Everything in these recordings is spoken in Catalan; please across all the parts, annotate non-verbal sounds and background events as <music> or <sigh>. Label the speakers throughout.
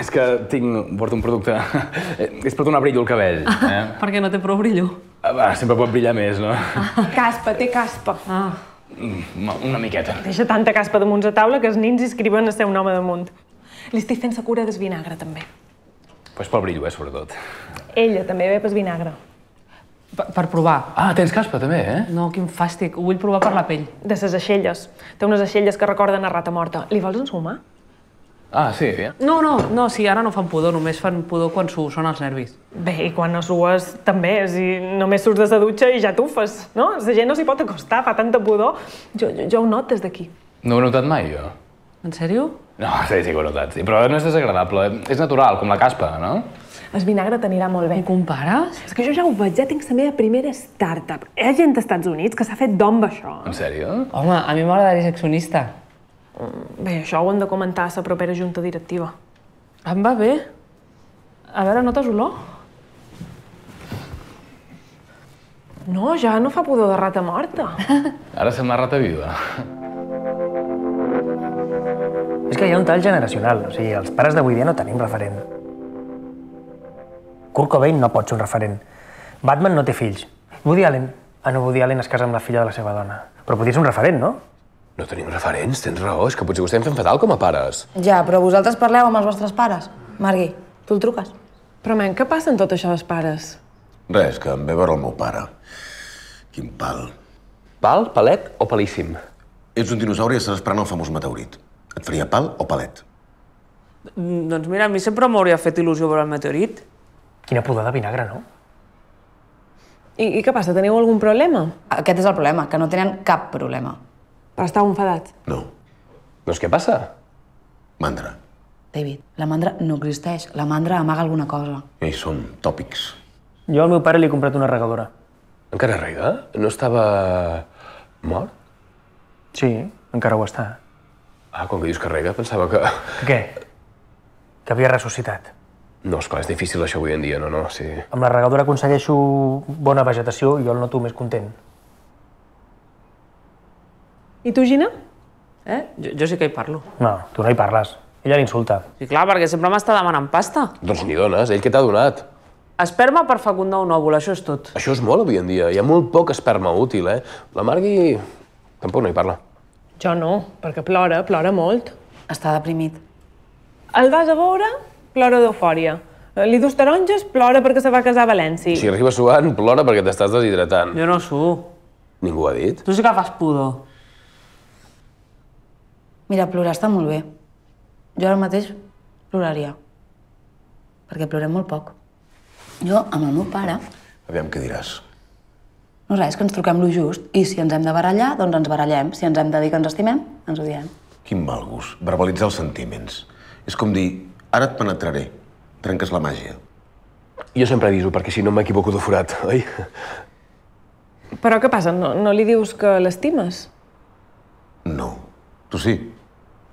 Speaker 1: És que tinc... porto un producte... és per donar brillo al cabell, <laughs> eh?
Speaker 2: Perquè no té prou brillo.
Speaker 1: Ah, Va, sempre pot brillar més, no?
Speaker 3: Caspa, té caspa.
Speaker 2: Ah.
Speaker 1: Mm, Una miqueta.
Speaker 3: Deixa tanta caspa damunt la taula que els nins escriuen el seu nom a damunt. Li estic fent sa cura del vinagre, també.
Speaker 1: Pues pel brillo, eh, sobretot.
Speaker 3: Ella també ve pel vinagre.
Speaker 2: Per, per provar.
Speaker 1: Ah, tens caspa, també, eh?
Speaker 2: No, quin fàstic. Ho vull provar per la pell.
Speaker 3: De ses aixelles. Té unes aixelles que recorden a rata morta. Li vols ensumar?
Speaker 1: Ah, sí, eh?
Speaker 2: No, no, no, sí, ara no fan pudor, només fan pudor quan s'ho són els nervis.
Speaker 3: Bé, i quan no sues també, si només surts de la dutxa i ja t'ufes, no? La gent no s'hi pot acostar, fa tanta pudor. Jo, jo, jo ho not des d'aquí.
Speaker 1: No ho he notat mai, jo.
Speaker 2: En sèrio?
Speaker 1: No, sí, sí que ho he notat, sí. Però no és desagradable. És natural, com la caspa, no?
Speaker 3: El vinagre t'anirà molt bé.
Speaker 2: Ho compares?
Speaker 3: És que jo ja ho veig, ja tinc la meva primera startup. Hi ha gent als Estats Units que s'ha fet d'om això.
Speaker 1: En sèrio?
Speaker 2: Home, a mi m'agradaria ser accionista.
Speaker 3: Bé, això ho hem de comentar a la propera junta directiva.
Speaker 2: Em va bé. A veure, notes olor?
Speaker 3: No, ja no fa pudor de rata morta. <laughs>
Speaker 1: Ara sembla rata viva.
Speaker 4: És que hi ha un tall generacional, o sigui, els pares d'avui dia no tenim referent. Kurt Cobain no pot ser un referent. Batman no té fills. Woody Allen, ah no, Woody Allen es casa amb la filla de la seva dona. Però podria ser un referent, no?
Speaker 5: No tenim referents, tens raó, és que potser ho estem fent fatal com a pares.
Speaker 6: Ja, però vosaltres parleu amb els vostres pares. Margui, tu el truques?
Speaker 3: Però, men, què passa amb tot això dels pares?
Speaker 7: Res, que em ve veure el meu pare. Quin pal.
Speaker 5: Pal, palet o palíssim?
Speaker 7: Ets un dinosaure i estàs esperant el famós meteorit. Et faria pal o palet?
Speaker 2: Mm, Doncs mira, a mi sempre m'hauria fet il·lusió veure el meteorit.
Speaker 4: Quina pudor de vinagre, no?
Speaker 3: I, I què passa? Teniu algun problema?
Speaker 6: Aquest és el problema, que no tenen cap problema.
Speaker 3: Però estàu enfadats.
Speaker 7: No.
Speaker 5: Doncs què passa?
Speaker 7: Mandra.
Speaker 6: David, la mandra no existeix. La mandra amaga alguna cosa.
Speaker 7: Ells són tòpics.
Speaker 4: Jo al meu pare li he comprat una regadora.
Speaker 5: Encara rega? No estava... mort?
Speaker 4: Sí, encara ho està.
Speaker 5: Ah, com que dius que rega, pensava que...
Speaker 4: Que què? Que havia ressuscitat.
Speaker 5: No, esclar, és difícil això avui en dia, no, no, sí.
Speaker 4: Amb la regadora aconsegueixo bona vegetació i jo el noto més content.
Speaker 3: I tu, Gina?
Speaker 2: Eh? Jo, jo sí que hi parlo.
Speaker 4: No, tu no hi parles. Ella l'insulta.
Speaker 2: Sí, clar, perquè sempre m'està demanant pasta.
Speaker 5: Doncs ni dones, ell què t'ha donat?
Speaker 2: Esperma per fecundar un òvul, això és tot.
Speaker 5: Això és molt avui en dia, hi ha molt poc esperma útil, eh? La Margui tampoc no hi parla.
Speaker 3: Jo no, perquè plora, plora molt.
Speaker 6: Està deprimit.
Speaker 3: El vas a veure, plora d'eufòria. Li dus taronges, plora perquè se va casar a València.
Speaker 5: Si arriba suant, plora perquè t'estàs deshidratant.
Speaker 2: Jo no suo.
Speaker 5: Ningú ho ha dit?
Speaker 2: Tu sí que fas pudor.
Speaker 6: Mira, plorar està molt bé. Jo ara mateix ploraria. Perquè plorem molt poc. Jo, amb el meu pare,
Speaker 7: Aviam què diràs.
Speaker 6: no res, que ens truquem lo just, i si ens hem de barallar, doncs ens barallem. Si ens hem de dir que ens estimem, ens ho diem.
Speaker 7: Quin mal gust. Verbalitzar els sentiments. És com dir, ara et penetraré. Trenques la màgia.
Speaker 5: Jo sempre aviso, perquè si no m'equivoco de forat, oi?
Speaker 3: Però què passa? No, no li dius que l'estimes?
Speaker 7: No. Tu sí.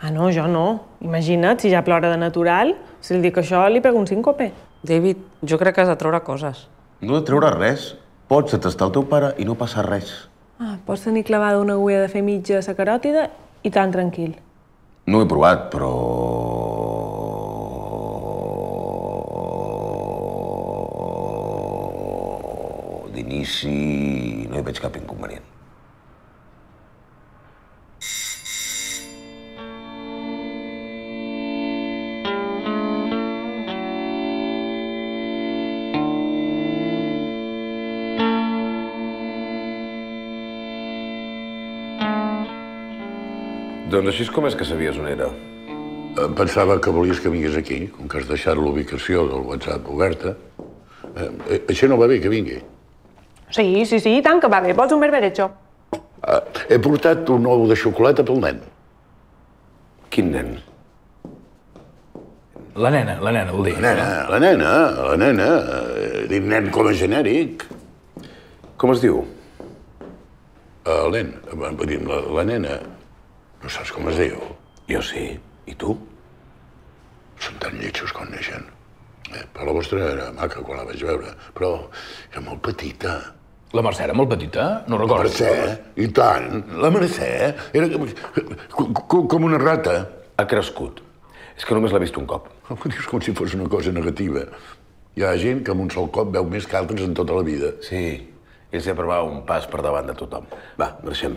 Speaker 3: Ah, no, jo no. Imagina't, si ja plora de natural, si li dic això, li pego un síncope.
Speaker 2: David, jo crec que has de treure coses.
Speaker 7: No he de treure res. Pots atestar el teu pare i no passa res.
Speaker 3: Ah, pots tenir clavada una agulla de fer mitja a la caròtida i tan tranquil.
Speaker 7: No ho he provat, però... D'inici no hi veig cap inconvenient.
Speaker 8: Doncs així és com és que sabies on era.
Speaker 9: Em pensava que volies que vingués aquí, com que has deixat l'ubicació del WhatsApp oberta. Eh, eh, això no va bé que vingui.
Speaker 3: Sí, sí, sí, tant que va bé. Vols un berberecho?
Speaker 9: Eh, he portat un ou de xocolata pel nen.
Speaker 7: Quin nen?
Speaker 1: La nena, la nena, vol dir.
Speaker 9: La nena, la nena, la nena. Eh, Dic nen com a genèric.
Speaker 7: Com es diu?
Speaker 9: El nen, eh, la, la nena. No saps com es diu?
Speaker 7: Jo sí. I tu?
Speaker 9: Són tan lletjos quan neixen. Eh, però la vostra era maca quan la vaig veure, però era molt petita.
Speaker 1: La Mercè era molt petita? No
Speaker 9: La
Speaker 1: recordo.
Speaker 9: Mercè, i tant. La Mercè era com, com, una rata.
Speaker 7: Ha crescut.
Speaker 8: És que només l'he vist un cop.
Speaker 9: Ho dius com si fos una cosa negativa. Hi ha gent que amb un sol cop veu més que altres en tota la vida.
Speaker 8: Sí, ell sempre va un pas per davant de tothom. Va, marxem.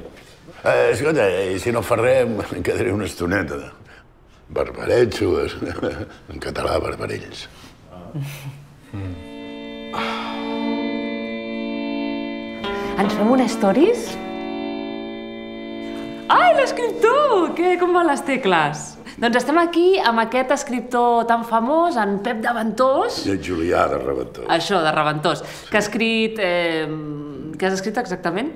Speaker 9: Eh, escolta, eh, si no fa res, em quedaré una estoneta. Barbaretxo, <laughs> en català, barbarells.
Speaker 2: Ens fem unes stories? Ai, l'escriptor! Què, com van les tecles? Doncs estem aquí amb aquest escriptor tan famós, en Pep de Ventós.
Speaker 9: I el Julià de Reventós.
Speaker 2: Això, de Reventós, que ha escrit... Eh, què has escrit exactament?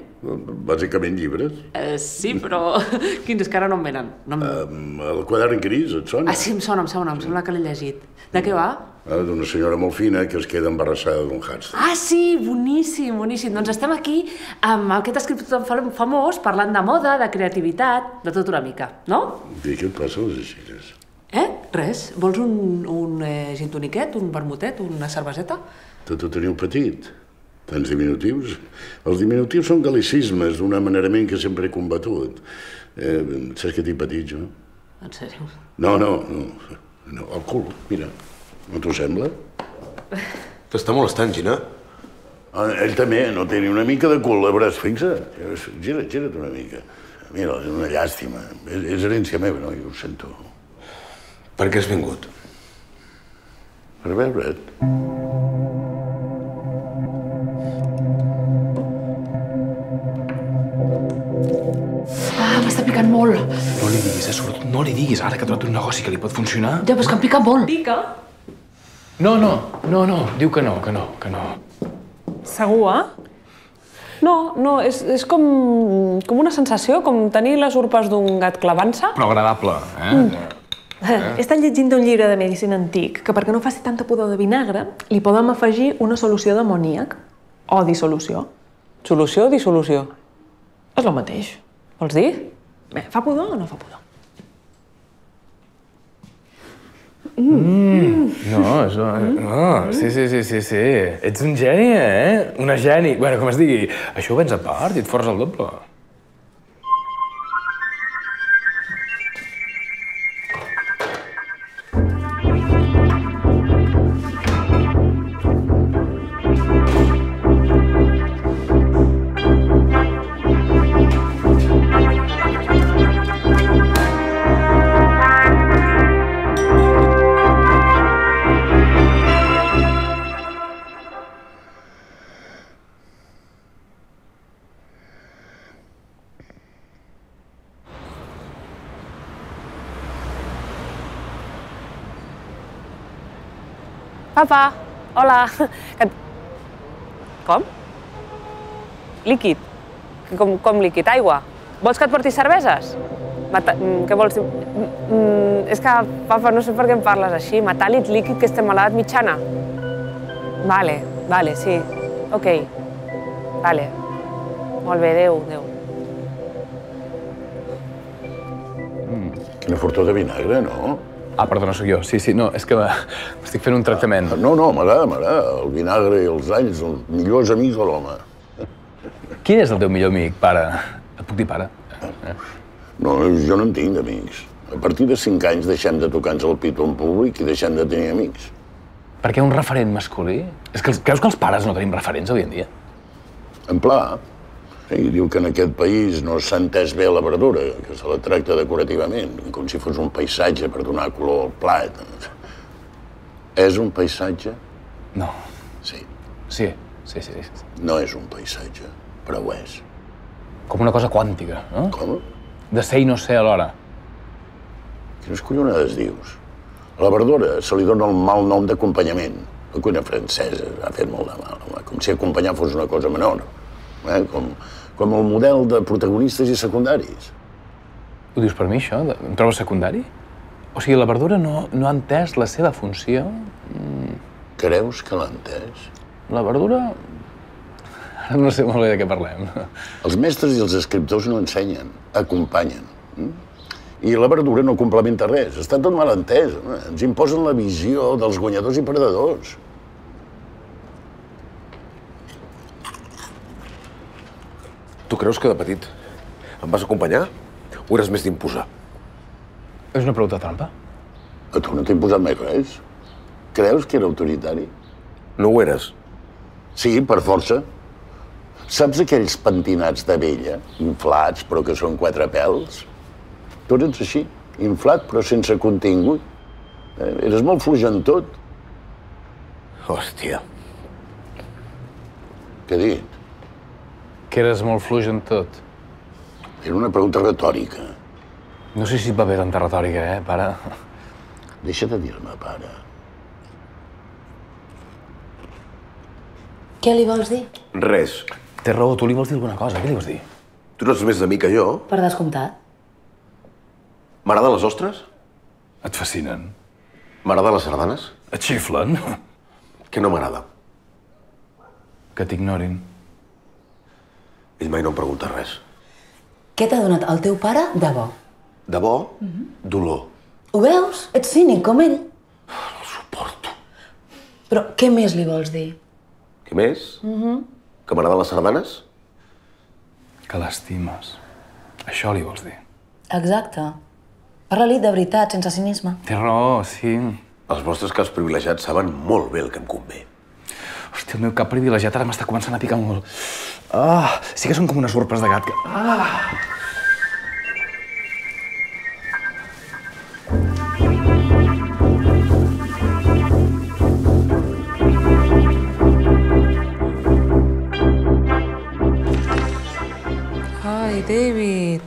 Speaker 9: Bàsicament llibres.
Speaker 2: Eh, sí, però <laughs> quins que ara no em venen. No em...
Speaker 9: Um, el quadern gris, et sona?
Speaker 2: Ah, sí, em sona, em sona, em sembla que l'he llegit. De què va?
Speaker 9: Ah, D'una senyora molt fina que es queda embarassada d'un hàmster.
Speaker 2: Ah, sí, boníssim, boníssim. Doncs estem aquí amb aquest escriptor tan famós parlant de moda, de creativitat, de tot una mica, no?
Speaker 9: I què et passa a les aixines?
Speaker 2: Eh? Res. Vols un, un eh, gin toniquet, un vermutet, una cerveseta?
Speaker 9: Tot ho teniu petit. Tants diminutius. Els diminutius són galicismes, un amanerament que sempre he combatut. Eh, saps que tinc petit, jo?
Speaker 2: En sèrio?
Speaker 9: No, no, no. no el cul, mira. No t'ho sembla?
Speaker 5: T'està molestant, Gina?
Speaker 9: Ah, ell també no té ni una mica de cul, a veure, fixa. Gira, gira't una mica. Mira, és una llàstima. És, és herència meva, no? Jo ho sento.
Speaker 5: Per què has vingut?
Speaker 9: Per veure't.
Speaker 2: M'està picant molt.
Speaker 1: No li diguis, eh? Sobretot no li diguis ara que ha trobat un negoci que li pot funcionar.
Speaker 2: Ja, però és que em pica molt.
Speaker 3: Pica?
Speaker 1: No, no, no, no. Diu que no, que no, que no.
Speaker 3: Segur, eh? No, no, és, és com, com una sensació, com tenir les urpes d'un gat clavant-se.
Speaker 1: Però agradable, eh? Mm.
Speaker 3: He estat llegint un llibre de medicina antic que perquè no faci tanta pudor de vinagre li podem afegir una solució d'amoníac o dissolució.
Speaker 2: Solució o dissolució?
Speaker 3: És el mateix.
Speaker 2: Vols dir?
Speaker 3: Bé, fa pudor o no fa pudor?
Speaker 1: No, això... No, sí, sí, sí, sí, sí. Ets un geni, eh? Una geni. Bueno, com es digui, això ho vens a part i et forces el doble.
Speaker 2: Papa, hola. Que... Com? Líquid? Com, com líquid? Aigua? Vols que et porti cerveses? Mata... mm, Què vols dir? Mm, mm, És que, papa, no sé per què em parles així. Metàl·lic líquid que estem a l'edat mitjana. Vale, vale, sí. Ok. Vale. Molt bé, adéu, adéu.
Speaker 9: Quina fortó de vinagre, no?
Speaker 1: Ah, perdona, sóc jo. Sí, sí, no, és que estic fent un tractament.
Speaker 9: No, no, m'agrada, m'agrada. El vinagre i els alls, els millors amics de l'home.
Speaker 1: Quin és el teu millor amic, pare? Et puc dir pare?
Speaker 9: No, jo no en tinc d'amics. A partir de 5 anys deixem de tocar-nos el pito en públic i deixem de tenir amics.
Speaker 1: Per què un referent masculí? És que els- creus que els pares no tenim referents avui en dia?
Speaker 9: En pla, i diu que en aquest país no s'ha entès bé la verdura, que se la tracta decorativament, com si fos un paisatge per donar color al plat. És un paisatge?
Speaker 1: No.
Speaker 9: Sí.
Speaker 1: Sí, sí, sí. sí.
Speaker 9: No és un paisatge, però ho és.
Speaker 1: Com una cosa quàntica, no?
Speaker 9: Com?
Speaker 1: De ser i no ser alhora.
Speaker 9: Quines collonades dius? A la verdura se li dona el mal nom d'acompanyament. La cuina francesa ha fet molt de mal, home, com si acompanyar fos una cosa menor. Eh? Com, com el model de protagonistes i secundaris.
Speaker 1: Ho dius per mi, això? Em trobes secundari? O sigui, la verdura no, no ha entès la seva funció?
Speaker 9: Creus que l'ha entès?
Speaker 1: La verdura... Ara no sé molt bé de què parlem.
Speaker 9: Els mestres i els escriptors no ensenyen, acompanyen. mm? I la verdura no complementa res, està tot mal entès. Ens imposen la visió dels guanyadors i perdedors.
Speaker 5: Tu creus que de petit em vas acompanyar? O eres més d'imposar?
Speaker 1: És una pregunta trampa?
Speaker 9: A tu no t'he posat mai res. Creus que era autoritari?
Speaker 8: No ho eres.
Speaker 9: Sí, per força. Saps aquells pentinats de vella, inflats però que són quatre pèls? Tu eres així, inflat però sense contingut. Eh, eres molt fluix en tot.
Speaker 8: Hòstia.
Speaker 9: Què dit?
Speaker 1: Que eres molt fluix en tot.
Speaker 9: Era una pregunta retòrica.
Speaker 1: No sé si et va bé tanta retòrica, eh, pare?
Speaker 9: Deixa de dir-me, pare.
Speaker 6: Què li vols dir?
Speaker 8: Res.
Speaker 1: Té raó, tu li vols dir alguna cosa. Què li vols dir?
Speaker 8: Tu no ets més de mi que jo.
Speaker 6: Per descomptat.
Speaker 8: M'agraden les ostres?
Speaker 1: Et fascinen.
Speaker 8: M'agraden les sardanes?
Speaker 1: Et xiflen.
Speaker 8: Què no m'agrada?
Speaker 1: Que t'ignorin.
Speaker 8: Ell mai no em pregunta res.
Speaker 6: Què t'ha donat el teu pare de bo?
Speaker 8: De bo, dolor.
Speaker 6: Ho veus? Ets cínic, com ell.
Speaker 8: No suporto.
Speaker 6: Però què més li vols dir?
Speaker 8: Què més? Que m'agraden les sardanes?
Speaker 1: Que l'estimes. Això li vols dir.
Speaker 6: Exacte. Parla-li de veritat, sense cinisme.
Speaker 1: Té raó, sí.
Speaker 8: Els vostres caps privilegiats saben molt bé el que em convé.
Speaker 1: Hòstia, el meu cap privilegiat ara m'està començant a picar molt. Ah, sí que són com unes urpes de gat. Que... Ah.
Speaker 2: Ai, David.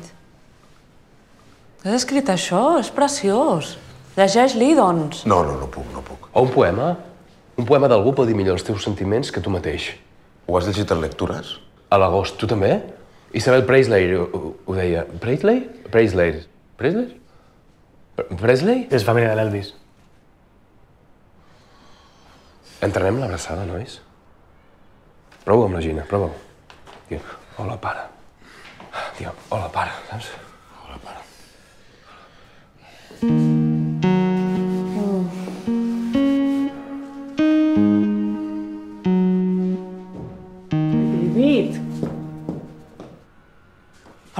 Speaker 2: Has escrit això? És preciós. Llegeix-li, doncs.
Speaker 8: No, no, no puc, no puc.
Speaker 5: O un poema. Un poema d'algú pot dir millor els teus sentiments que tu mateix.
Speaker 8: Ho has llegit en lectures?
Speaker 5: A l'agost, tu també? Isabel Presley ho, ho, deia. Presley? Presley. Presley? Pre- Presley?
Speaker 4: És família de l'Elvis.
Speaker 5: Entrenem l'abraçada, nois? Prova-ho amb la Gina, prova-ho. Hola, pare. Diu, hola, pare, saps?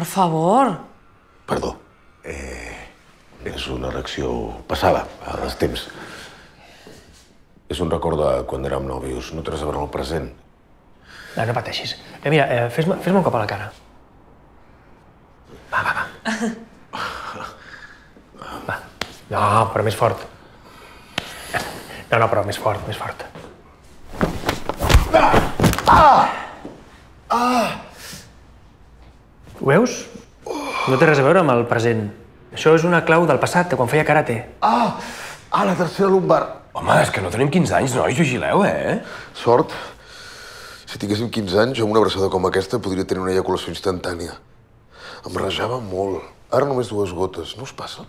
Speaker 2: Per favor.
Speaker 8: Perdó. Eh, és una reacció passada, a dels temps. És un record de quan érem nòvios, no amb el present.
Speaker 4: No, no pateixis. Eh, mira, eh, fes-me fes un cop a la cara. Va, va, va. <laughs> Va. No, però més fort. No, no, però més fort, més fort. Ho veus? No té res a veure amb el present. Això és una clau del passat, de quan feia karate.
Speaker 8: Ah! Ah, la tercera lumbar.
Speaker 5: Home, és que no tenim 15 anys, nois, vigileu, eh?
Speaker 8: Sort. Si tinguéssim 15 anys, amb una abraçada com aquesta podria tenir una eyaculació instantània. Em rajava molt. Ara només dues gotes. No us passa?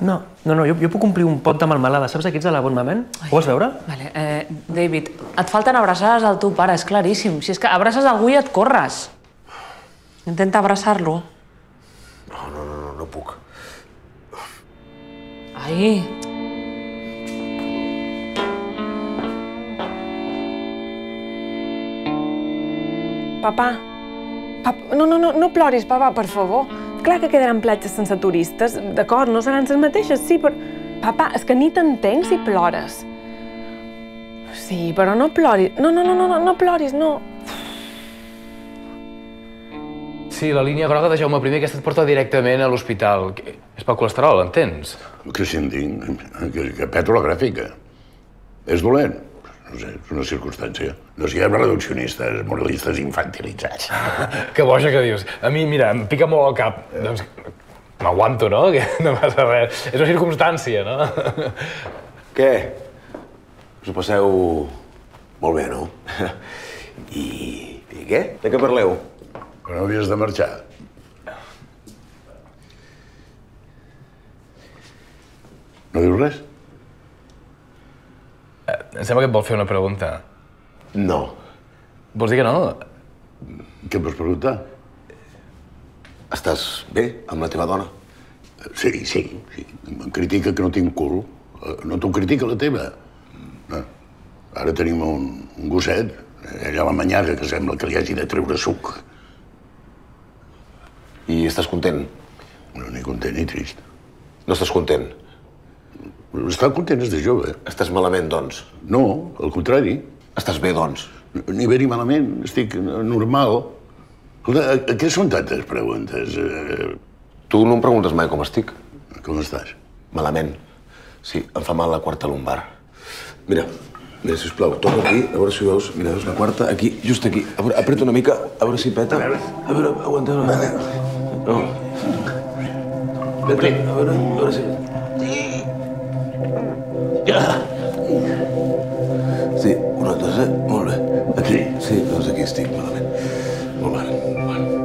Speaker 4: No, no, no, jo, jo puc omplir un pot de melmelada. Saps aquests de la Bon Maman? Ho vols veure?
Speaker 2: Vale, eh, David, et falten abraçades al teu pare, és claríssim. Si és que abraces algú i et corres. Intenta abraçar-lo.
Speaker 8: No, no, no, no, no puc.
Speaker 2: Ai,
Speaker 3: Papà, pap... no, no, no, no ploris, papà, per favor. Clar que quedaran platges sense turistes, d'acord, no seran les mateixes, sí, però... Papà, és que ni t'entenc si plores. Sí, però no ploris. No, no, no, no, no, no ploris, no.
Speaker 1: Sí, la línia groga de Jaume I aquesta et porta directament a l'hospital. És pel colesterol, entens?
Speaker 9: Que si en tinc, que, que peto la gràfica. És dolent? No sé, és una circumstància. No siguem reduccionistes, moralistes infantilitzats. <laughs>
Speaker 1: Que boja que dius. A mi, mira, em pica molt el cap. Doncs m'aguanto, no? <laughs> Que no passa res. És una circumstància, no? <laughs>
Speaker 8: Què? Us ho passeu molt bé, no? I, I què? De què parleu?
Speaker 9: Que no havies de marxar. No dius res?
Speaker 1: Em sembla que et vol fer una pregunta.
Speaker 8: No.
Speaker 1: Vols dir que no?
Speaker 9: Què em vols preguntar?
Speaker 8: Estàs bé amb la teva dona?
Speaker 9: Sí, sí, sí. Em critica que no tinc cul. Eh, No t'ho critica la teva. Eh, Ara tenim un, un gosset, ella a la manyaga, que sembla que li hagi de treure suc.
Speaker 8: I estàs content?
Speaker 9: No, ni content ni trist.
Speaker 8: No estàs content?
Speaker 9: Està content, és de jove.
Speaker 8: Estàs malament, doncs?
Speaker 9: No, al contrari.
Speaker 8: Estàs bé, doncs?
Speaker 9: Ni bé ni malament, estic normal. Escolta, a, a què són tantes preguntes? Eh,
Speaker 8: Tu no em preguntes mai com estic.
Speaker 9: com estàs?
Speaker 8: Malament. Sí, em fa mal la quarta lumbar. Mira, mira, sisplau, toca aquí, a veure si veus. Mira, veus la quarta? Aquí, just aquí. A veure, apreta una mica, a veure si peta. A veure, aguanta. A veure. No. Peta, a veure, a veure si... Sí, una eh? Molt bé. Aquí, sí, doncs aquí estic malament. Molt malament. Bueno.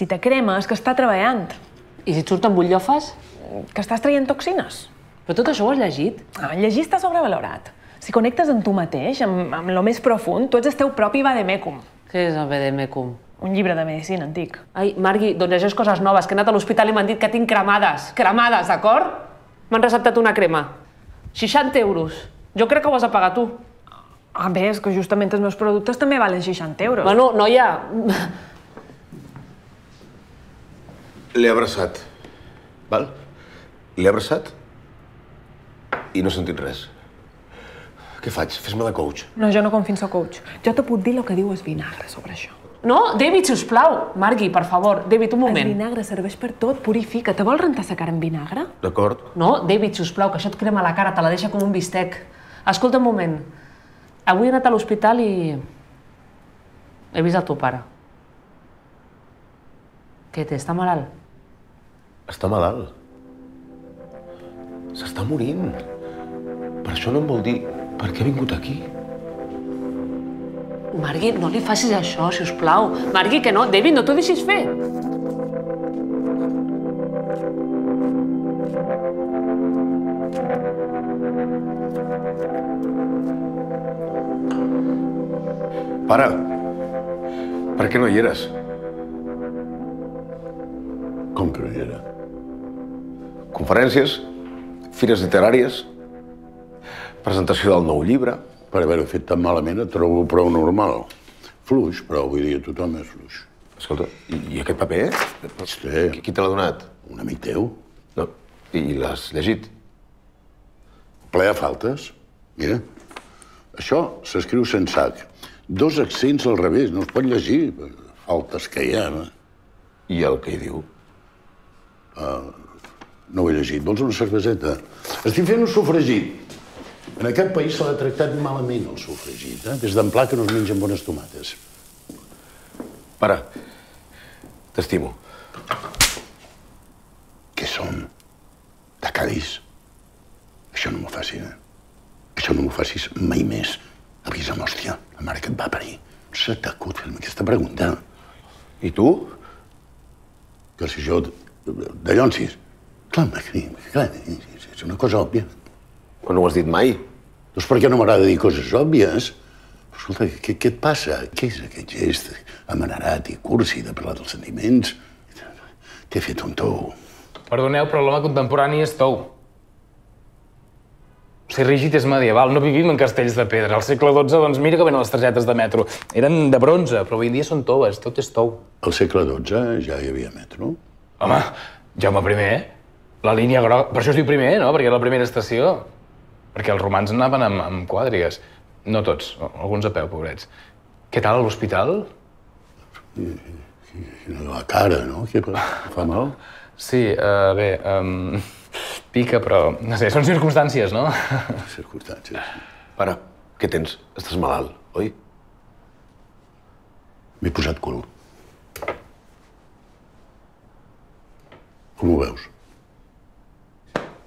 Speaker 3: Si te cremes, que està treballant.
Speaker 2: I si et surten butllofes?
Speaker 3: Que estàs traient toxines.
Speaker 2: Però tot això ho has llegit?
Speaker 3: Ah, llegir està sobrevalorat. Si connectes amb tu mateix, amb, amb lo més profund, tu ets el teu propi vademecum.
Speaker 2: Què és el BDMecum?
Speaker 3: Un llibre de medicina antic.
Speaker 2: Ai, Margui, doncs llegeix coses noves, que he anat a l'hospital i m'han dit que tinc cremades. Cremades, d'acord? M'han receptat una crema. 60 euros. Jo crec que ho has de pagar tu.
Speaker 3: Ah, bé, és que justament els meus productes també valen 60 euros.
Speaker 2: Bueno, noia,
Speaker 8: L'he abraçat. Val? L'he abraçat i no he sentit res. Què faig? Fes-me de coach.
Speaker 3: No, jo no confio en ser coach. Jo te puc dir el que diu el vinagre sobre això.
Speaker 2: No, David, si us plau. Margui, per favor. David, un
Speaker 3: El
Speaker 2: moment.
Speaker 3: vinagre serveix per tot, purifica. Te vols rentar la cara amb vinagre?
Speaker 8: D'acord?
Speaker 2: No, David, si us plau, que això et crema la cara, te la deixa com un bistec. Escolta un moment. Avui he anat a l'hospital i... He vist el teu pare. Què té? Està malalt?
Speaker 8: Està malalt. S'està morint. Per això no em vol dir per què ha vingut aquí.
Speaker 2: Margui, no li facis això, si us plau. Margui, que no. David, no t'ho deixis fer.
Speaker 8: Pare, per què no hi eres?
Speaker 9: Com que no hi era?
Speaker 8: Conferències, fires literàries, presentació del nou llibre.
Speaker 9: Per haver-ho fet tan malament et trobo prou normal. Fluix, però avui dia tothom és fluix.
Speaker 8: Escolta, i, i aquest paper?
Speaker 9: Sí.
Speaker 8: Qui, qui te l'ha donat?
Speaker 9: Un amic teu?
Speaker 8: No. I, i l'has llegit?
Speaker 9: Ple a faltes. Mira, això s'escriu sense H. Dos accents al revés, no es pot llegir. Faltes que hi ha. No,
Speaker 8: I el que hi diu?
Speaker 9: No ho he llegit. Vols una cerveseta? Estic fent un sofregit. En aquest país se l'ha tractat malament, el sofregit. Eh? Des d'en pla que no es mengen bones tomates.
Speaker 8: Pare, t'estimo.
Speaker 9: Què som? De Cádiz? Això no m'ho facis, eh? Això no m'ho facis mai més. Avisa'm, hòstia, la mare que et va parir. Se t'acut fer-me aquesta pregunta.
Speaker 8: I tu?
Speaker 9: Que si jo... De Llonsis? Clar, que- clar, és una cosa òbvia.
Speaker 8: Però no ho has dit mai.
Speaker 9: Doncs per què no m'agrada dir coses òbvies? Escolta, què, què et passa? Què és aquest gest amanerat i cursi de parlar dels sentiments? T'he fet un tou.
Speaker 1: Perdoneu, però l'home contemporani és tou. Ser rígid és medieval, no vivim en castells de pedra. Al segle XII, doncs mira que venen les targetes de metro. Eren de bronze, però avui en dia són toves, tot és tou.
Speaker 9: Al segle XII ja hi havia metro.
Speaker 1: Home, Jaume I, la línia groga... Per això es diu primer, no? Perquè era la primera estació. Perquè els romans anaven amb, amb quadrigues. No tots, alguns a peu, pobrets. Què tal a l'hospital?
Speaker 9: La cara, no? Fa? Fa mal?
Speaker 1: Sí, uh, bé, um, pica, però no sé, són circumstàncies, no?
Speaker 9: Circumstàncies.
Speaker 8: Pare, què tens? Estàs malalt, oi?
Speaker 9: M'he posat cul. Com ho veus?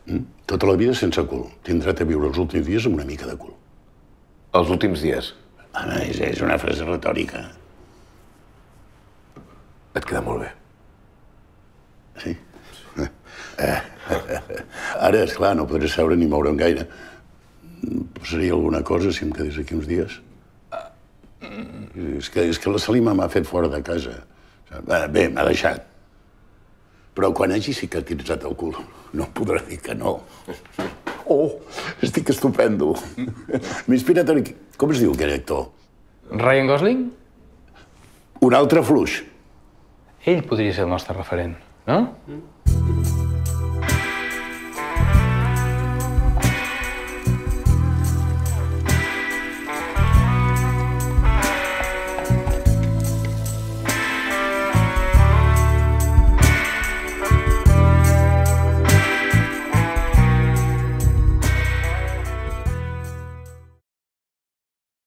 Speaker 9: Mm? Tota la vida sense cul. Tinc dret a viure els últims dies amb una mica de cul.
Speaker 8: Els últims dies.
Speaker 9: Home, és, és una frase retòrica.
Speaker 8: Et queda molt bé.
Speaker 9: Sí? Eh, <laughs> Ara, és clar, no podré seure ni moure'm gaire. Passaria alguna cosa si em quedés aquí uns dies? És que, és que la Salima m'ha fet fora de casa. Bé, m'ha deixat. Però quan hagi cicatritzat el cul, no podrà dir que no. Oh, estic estupendo. M'inspira tant... Com es diu aquell actor?
Speaker 1: Ryan Gosling?
Speaker 9: Un altre fluix.
Speaker 1: Ell podria ser el nostre referent, no?
Speaker 9: Mm.